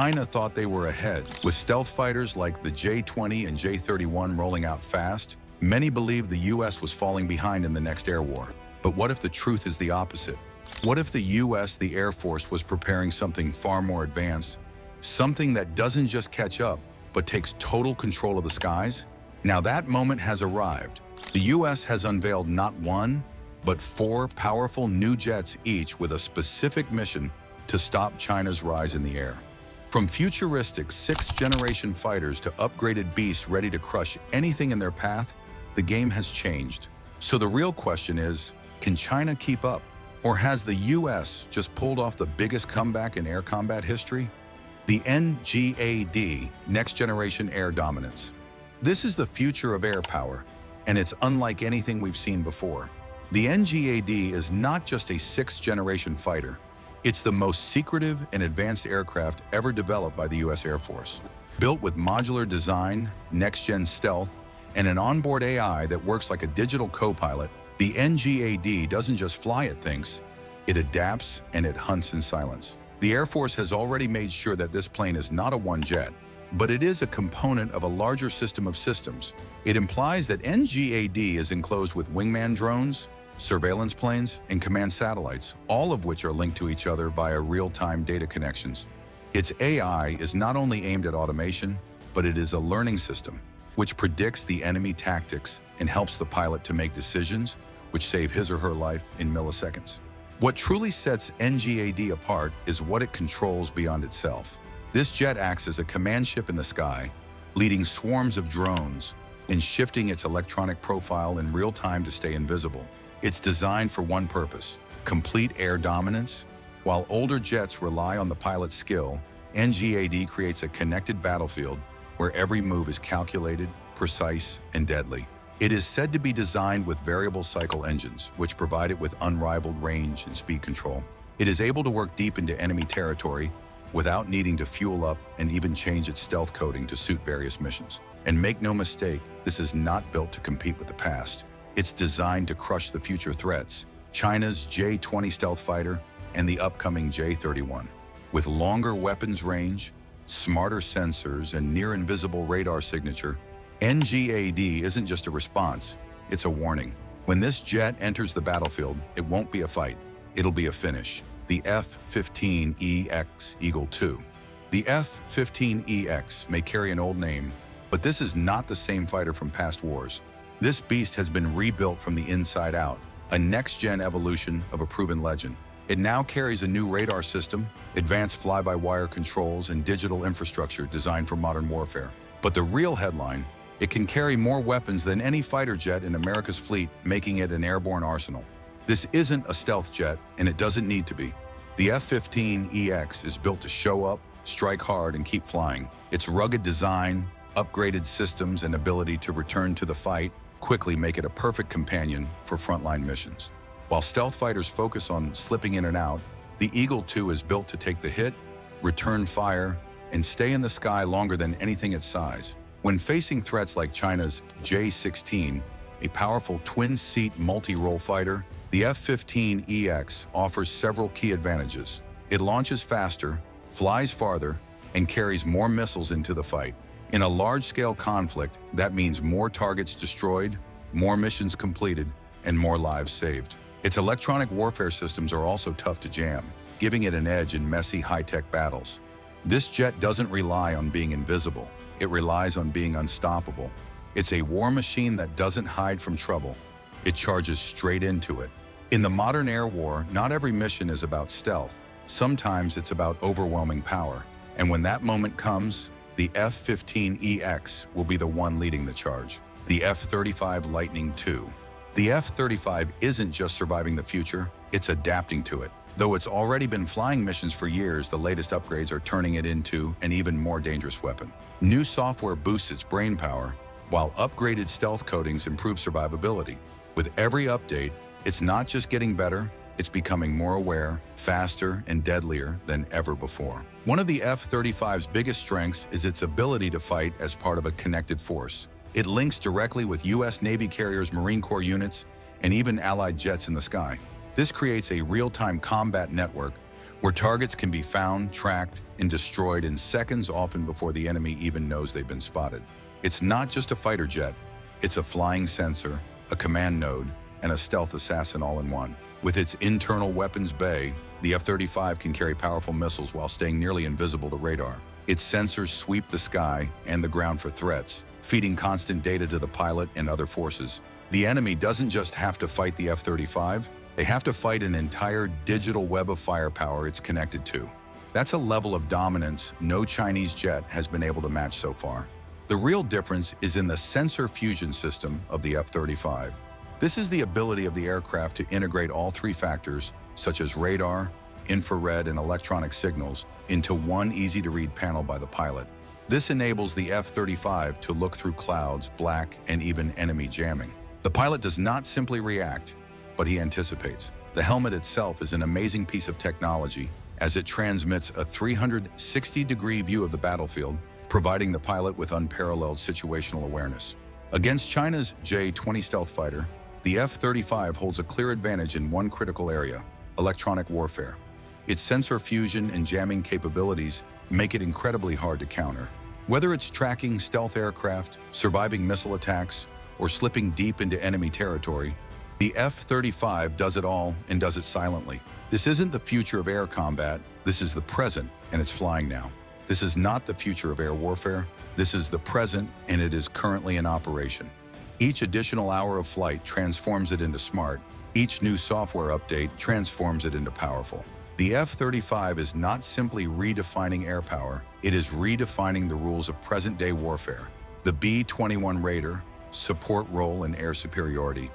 China thought they were ahead. With stealth fighters like the J-20 and J-31 rolling out fast, many believed the US was falling behind in the next air war. But what if the truth is the opposite? What if the US, the Air Force, was preparing something far more advanced? Something that doesn't just catch up, but takes total control of the skies? Now that moment has arrived. The US has unveiled not one, but four powerful new jets each with a specific mission to stop China's rise in the air. From futuristic sixth-generation fighters to upgraded beasts ready to crush anything in their path, the game has changed. So the real question is, can China keep up? Or has the US just pulled off the biggest comeback in air combat history? The NGAD, Next Generation Air Dominance. This is the future of air power, and it's unlike anything we've seen before. The NGAD is not just a sixth-generation fighter, it's the most secretive and advanced aircraft ever developed by the U.S. Air Force. Built with modular design, next-gen stealth, and an onboard AI that works like a digital co-pilot, the NGAD doesn't just fly it thinks, it adapts and it hunts in silence. The Air Force has already made sure that this plane is not a one-jet, but it is a component of a larger system of systems. It implies that NGAD is enclosed with wingman drones, surveillance planes, and command satellites, all of which are linked to each other via real-time data connections. Its AI is not only aimed at automation, but it is a learning system, which predicts the enemy tactics and helps the pilot to make decisions which save his or her life in milliseconds. What truly sets NGAD apart is what it controls beyond itself. This jet acts as a command ship in the sky, leading swarms of drones and shifting its electronic profile in real time to stay invisible. It's designed for one purpose, complete air dominance. While older jets rely on the pilot's skill, NGAD creates a connected battlefield where every move is calculated, precise, and deadly. It is said to be designed with variable cycle engines, which provide it with unrivaled range and speed control. It is able to work deep into enemy territory without needing to fuel up and even change its stealth coding to suit various missions. And make no mistake, this is not built to compete with the past. It's designed to crush the future threats, China's J-20 stealth fighter and the upcoming J-31. With longer weapons range, smarter sensors, and near-invisible radar signature, NGAD isn't just a response, it's a warning. When this jet enters the battlefield, it won't be a fight, it'll be a finish. The F-15EX Eagle II. The F-15EX may carry an old name, but this is not the same fighter from past wars. This beast has been rebuilt from the inside out, a next-gen evolution of a proven legend. It now carries a new radar system, advanced fly-by-wire controls, and digital infrastructure designed for modern warfare. But the real headline, it can carry more weapons than any fighter jet in America's fleet, making it an airborne arsenal. This isn't a stealth jet, and it doesn't need to be. The F-15EX is built to show up, strike hard, and keep flying. Its rugged design, upgraded systems, and ability to return to the fight quickly make it a perfect companion for frontline missions. While stealth fighters focus on slipping in and out, the Eagle II is built to take the hit, return fire, and stay in the sky longer than anything its size. When facing threats like China's J-16, a powerful twin-seat multi-role fighter, the F-15EX offers several key advantages. It launches faster, flies farther, and carries more missiles into the fight. In a large-scale conflict, that means more targets destroyed, more missions completed, and more lives saved. Its electronic warfare systems are also tough to jam, giving it an edge in messy high-tech battles. This jet doesn't rely on being invisible. It relies on being unstoppable. It's a war machine that doesn't hide from trouble. It charges straight into it. In the modern air war, not every mission is about stealth. Sometimes it's about overwhelming power. And when that moment comes, the F-15EX will be the one leading the charge. The F-35 Lightning II. The F-35 isn't just surviving the future, it's adapting to it. Though it's already been flying missions for years, the latest upgrades are turning it into an even more dangerous weapon. New software boosts its brain power, while upgraded stealth coatings improve survivability. With every update, it's not just getting better, it's becoming more aware, faster, and deadlier than ever before. One of the F-35's biggest strengths is its ability to fight as part of a connected force. It links directly with U.S. Navy carriers, Marine Corps units, and even Allied jets in the sky. This creates a real-time combat network where targets can be found, tracked, and destroyed in seconds often before the enemy even knows they've been spotted. It's not just a fighter jet, it's a flying sensor, a command node, and a stealth assassin all in one. With its internal weapons bay, the F-35 can carry powerful missiles while staying nearly invisible to radar. Its sensors sweep the sky and the ground for threats, feeding constant data to the pilot and other forces. The enemy doesn't just have to fight the F-35, they have to fight an entire digital web of firepower it's connected to. That's a level of dominance no Chinese jet has been able to match so far. The real difference is in the sensor fusion system of the F-35. This is the ability of the aircraft to integrate all three factors, such as radar, infrared, and electronic signals, into one easy-to-read panel by the pilot. This enables the F-35 to look through clouds, black, and even enemy jamming. The pilot does not simply react, but he anticipates. The helmet itself is an amazing piece of technology as it transmits a 360-degree view of the battlefield, providing the pilot with unparalleled situational awareness. Against China's J-20 stealth fighter, the F-35 holds a clear advantage in one critical area, electronic warfare. Its sensor fusion and jamming capabilities make it incredibly hard to counter. Whether it's tracking stealth aircraft, surviving missile attacks, or slipping deep into enemy territory, the F-35 does it all and does it silently. This isn't the future of air combat, this is the present, and it's flying now. This is not the future of air warfare, this is the present, and it is currently in operation. Each additional hour of flight transforms it into smart. Each new software update transforms it into powerful. The F-35 is not simply redefining air power, it is redefining the rules of present-day warfare. The B-21 Raider, support role in air superiority.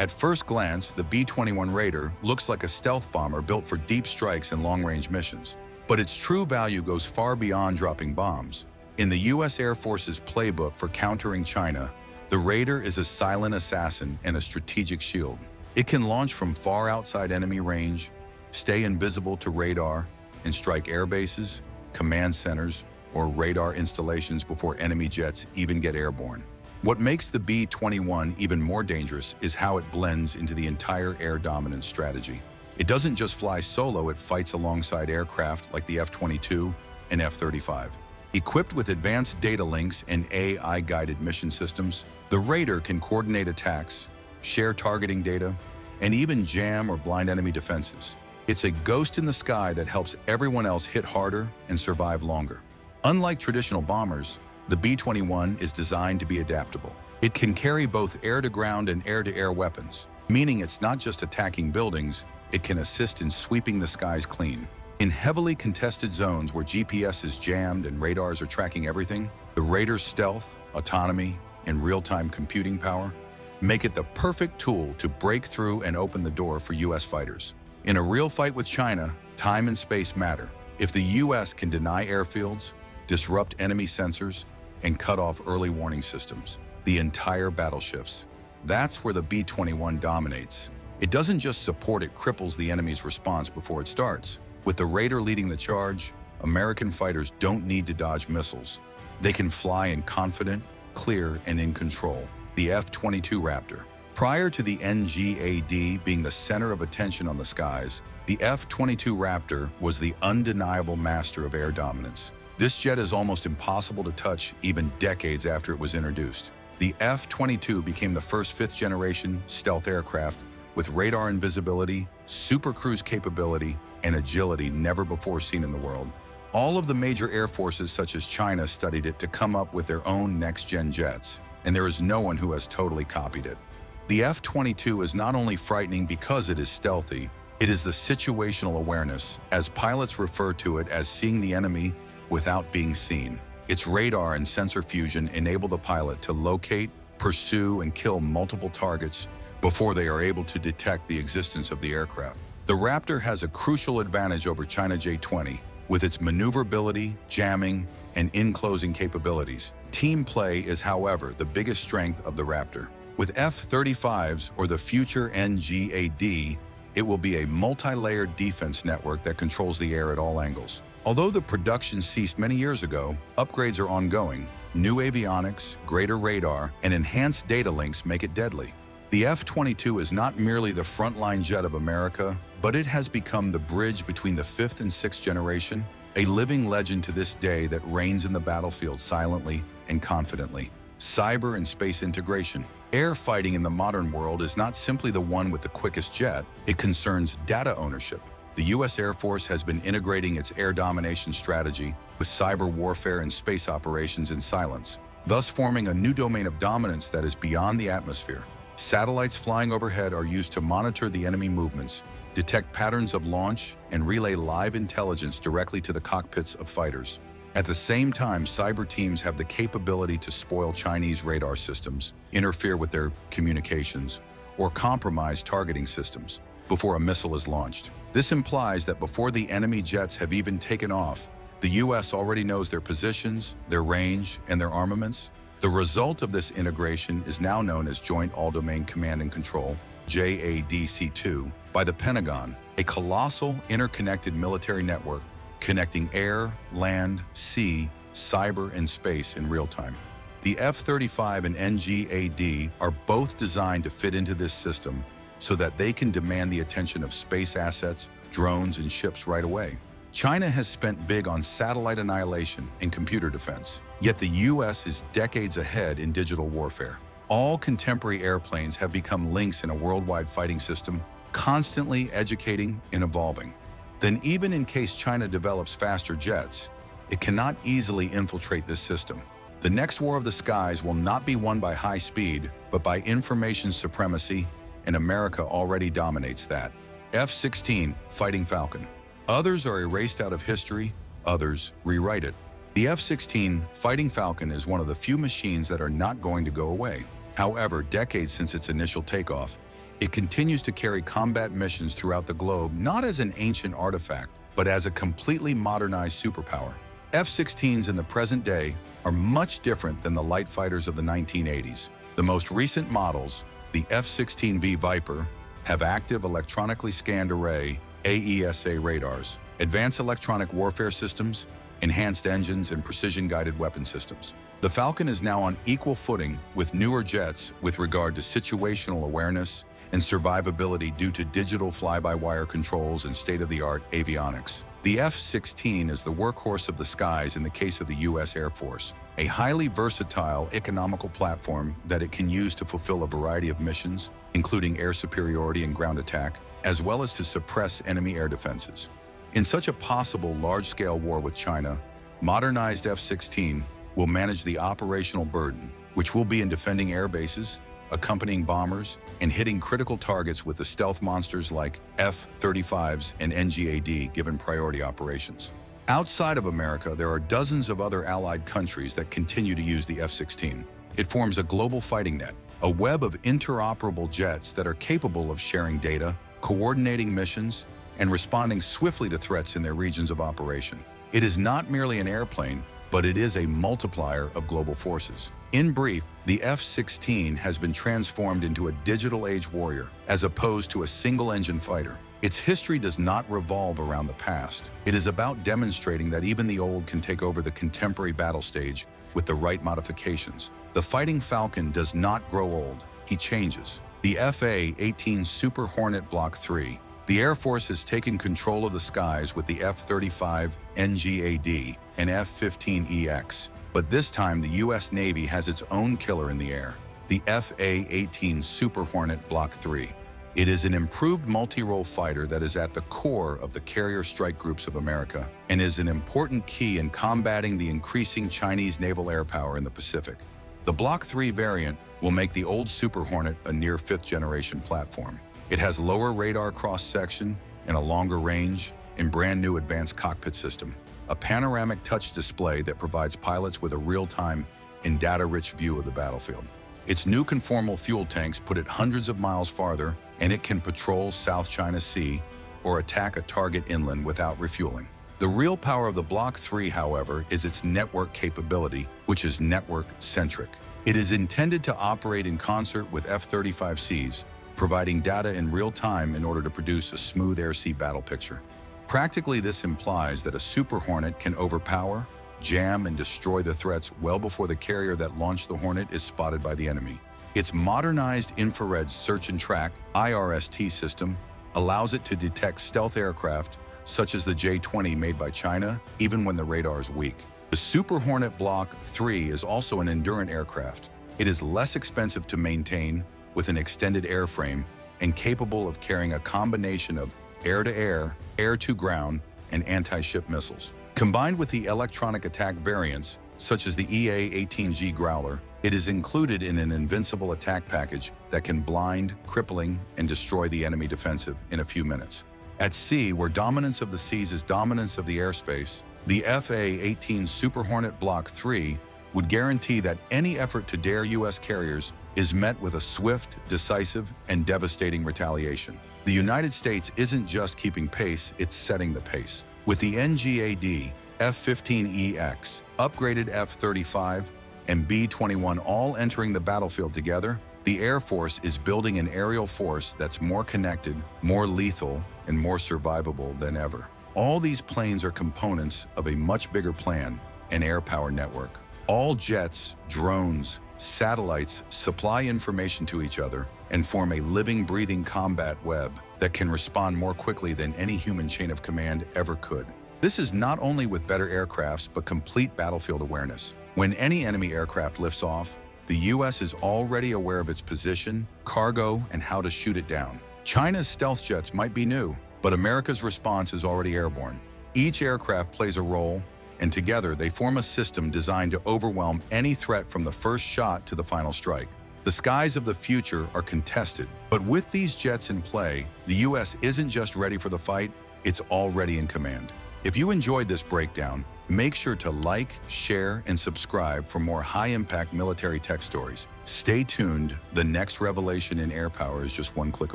At first glance, the B-21 Raider looks like a stealth bomber built for deep strikes and long-range missions. But its true value goes far beyond dropping bombs. In the U.S. Air Force's playbook for countering China, the Raider is a silent assassin and a strategic shield. It can launch from far outside enemy range, stay invisible to radar, and strike air bases, command centers, or radar installations before enemy jets even get airborne. What makes the B-21 even more dangerous is how it blends into the entire air dominance strategy. It doesn't just fly solo, it fights alongside aircraft like the F-22 and F-35. Equipped with advanced data links and AI-guided mission systems, the Raider can coordinate attacks, share targeting data, and even jam or blind enemy defenses. It's a ghost in the sky that helps everyone else hit harder and survive longer. Unlike traditional bombers, the B-21 is designed to be adaptable. It can carry both air-to-ground and air-to-air -air weapons, meaning it's not just attacking buildings, it can assist in sweeping the skies clean. In heavily contested zones where GPS is jammed and radars are tracking everything, the Raider's stealth, autonomy, and real-time computing power make it the perfect tool to break through and open the door for U.S. fighters. In a real fight with China, time and space matter. If the U.S. can deny airfields, disrupt enemy sensors, and cut off early warning systems, the entire battle shifts. That's where the B-21 dominates. It doesn't just support, it cripples the enemy's response before it starts. With the Raider leading the charge, American fighters don't need to dodge missiles. They can fly in confident, clear, and in control. The F-22 Raptor. Prior to the NGAD being the center of attention on the skies, the F-22 Raptor was the undeniable master of air dominance. This jet is almost impossible to touch even decades after it was introduced. The F-22 became the first fifth-generation stealth aircraft with radar invisibility, super cruise capability, and agility never before seen in the world. All of the major air forces such as China studied it to come up with their own next-gen jets, and there is no one who has totally copied it. The F-22 is not only frightening because it is stealthy, it is the situational awareness, as pilots refer to it as seeing the enemy without being seen. Its radar and sensor fusion enable the pilot to locate, pursue, and kill multiple targets before they are able to detect the existence of the aircraft. The Raptor has a crucial advantage over China J-20 with its maneuverability, jamming, and in-closing capabilities. Team play is, however, the biggest strength of the Raptor. With F-35s or the future NGAD, it will be a multi-layered defense network that controls the air at all angles. Although the production ceased many years ago, upgrades are ongoing. New avionics, greater radar, and enhanced data links make it deadly. The F-22 is not merely the frontline jet of America, but it has become the bridge between the fifth and sixth generation, a living legend to this day that reigns in the battlefield silently and confidently. Cyber and space integration. Air fighting in the modern world is not simply the one with the quickest jet, it concerns data ownership. The U.S. Air Force has been integrating its air domination strategy with cyber warfare and space operations in silence, thus forming a new domain of dominance that is beyond the atmosphere. Satellites flying overhead are used to monitor the enemy movements, detect patterns of launch, and relay live intelligence directly to the cockpits of fighters. At the same time, cyber teams have the capability to spoil Chinese radar systems, interfere with their communications, or compromise targeting systems before a missile is launched. This implies that before the enemy jets have even taken off, the U.S. already knows their positions, their range, and their armaments, the result of this integration is now known as Joint All-Domain Command and Control, JADC2, by the Pentagon, a colossal interconnected military network connecting air, land, sea, cyber, and space in real time. The F-35 and NGAD are both designed to fit into this system so that they can demand the attention of space assets, drones, and ships right away. China has spent big on satellite annihilation and computer defense, yet the U.S. is decades ahead in digital warfare. All contemporary airplanes have become links in a worldwide fighting system, constantly educating and evolving. Then even in case China develops faster jets, it cannot easily infiltrate this system. The next war of the skies will not be won by high speed, but by information supremacy, and America already dominates that. F-16 Fighting Falcon Others are erased out of history, others rewrite it. The F-16 Fighting Falcon is one of the few machines that are not going to go away. However, decades since its initial takeoff, it continues to carry combat missions throughout the globe not as an ancient artifact, but as a completely modernized superpower. F-16s in the present day are much different than the light fighters of the 1980s. The most recent models, the F-16V Viper, have active electronically scanned array AESA radars, advanced electronic warfare systems, enhanced engines, and precision-guided weapon systems. The Falcon is now on equal footing with newer jets with regard to situational awareness and survivability due to digital fly-by-wire controls and state-of-the-art avionics. The F-16 is the workhorse of the skies in the case of the U.S. Air Force, a highly versatile, economical platform that it can use to fulfill a variety of missions, including air superiority and ground attack, as well as to suppress enemy air defenses. In such a possible large-scale war with China, modernized F-16 will manage the operational burden, which will be in defending air bases, accompanying bombers, and hitting critical targets with the stealth monsters like F-35s and NGAD given priority operations. Outside of America, there are dozens of other allied countries that continue to use the F-16. It forms a global fighting net, a web of interoperable jets that are capable of sharing data, coordinating missions, and responding swiftly to threats in their regions of operation. It is not merely an airplane, but it is a multiplier of global forces. In brief, the F-16 has been transformed into a digital age warrior, as opposed to a single-engine fighter. Its history does not revolve around the past. It is about demonstrating that even the old can take over the contemporary battle stage with the right modifications. The Fighting Falcon does not grow old, he changes. The FA-18 Super Hornet Block 3. The Air Force has taken control of the skies with the F-35 NGAD and F-15EX. But this time, the U.S. Navy has its own killer in the air, the FA-18 Super Hornet Block 3. It is an improved multi-role fighter that is at the core of the carrier strike groups of America and is an important key in combating the increasing Chinese naval air power in the Pacific. The Block 3 variant will make the old Super Hornet a near fifth-generation platform. It has lower radar cross-section and a longer range and brand new advanced cockpit system, a panoramic touch display that provides pilots with a real-time and data-rich view of the battlefield. Its new conformal fuel tanks put it hundreds of miles farther, and it can patrol South China Sea or attack a target inland without refueling. The real power of the Block 3, however, is its network capability, which is network-centric. It is intended to operate in concert with F-35Cs, providing data in real time in order to produce a smooth air-sea battle picture. Practically, this implies that a Super Hornet can overpower, jam, and destroy the threats well before the carrier that launched the Hornet is spotted by the enemy. Its modernized infrared search and track IRST system allows it to detect stealth aircraft such as the J-20 made by China, even when the radar is weak. The Super Hornet Block 3 is also an Endurant aircraft. It is less expensive to maintain with an extended airframe and capable of carrying a combination of air-to-air, air-to-ground, and anti-ship missiles. Combined with the electronic attack variants, such as the EA-18G Growler, it is included in an invincible attack package that can blind, crippling, and destroy the enemy defensive in a few minutes. At sea, where dominance of the seas is dominance of the airspace, the FA-18 Super Hornet Block 3 would guarantee that any effort to dare U.S. carriers is met with a swift, decisive, and devastating retaliation. The United States isn't just keeping pace, it's setting the pace. With the NGAD, F-15EX, upgraded F-35, and B-21 all entering the battlefield together, the Air Force is building an aerial force that's more connected, more lethal, and more survivable than ever. All these planes are components of a much bigger plan, an air power network. All jets, drones, satellites supply information to each other and form a living, breathing combat web that can respond more quickly than any human chain of command ever could. This is not only with better aircrafts, but complete battlefield awareness. When any enemy aircraft lifts off, the U.S. is already aware of its position, cargo, and how to shoot it down. China's stealth jets might be new, but America's response is already airborne. Each aircraft plays a role, and together they form a system designed to overwhelm any threat from the first shot to the final strike. The skies of the future are contested, but with these jets in play, the U.S. isn't just ready for the fight, it's already in command. If you enjoyed this breakdown, make sure to like, share, and subscribe for more high-impact military tech stories. Stay tuned, the next revelation in air power is just one click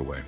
away.